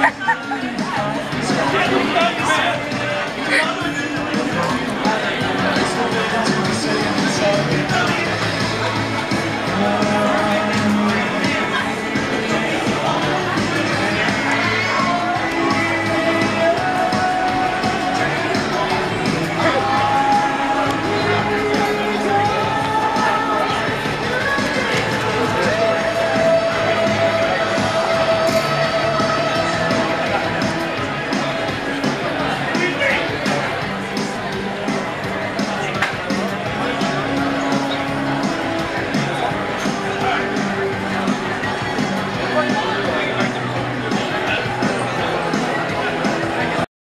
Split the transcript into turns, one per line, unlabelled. Ha ha ha!